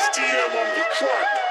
STM on the track.